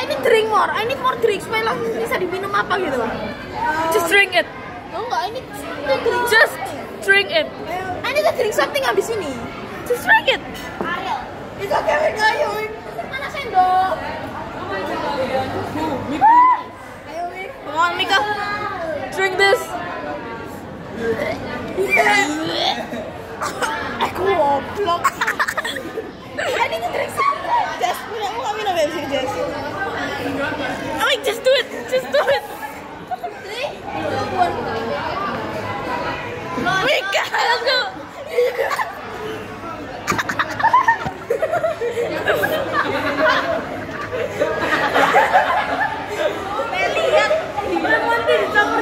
I need drink more. I need more drink supaya langsung bisa diminum apa gitu. Just drink it. Oh enggak, I need to drink Just drink it. I need to drink something abis ini. Just drink it. Ariel. Itu kayak ayo. Mana sendok? Come on, Mika. Drink this. Aku goblok. I need to drink something. Jess, punya aku nggak minum ya abis ini, Jess. I mean, just do it. Just do it. Mika, let's go. Lihat. Nanti dicampur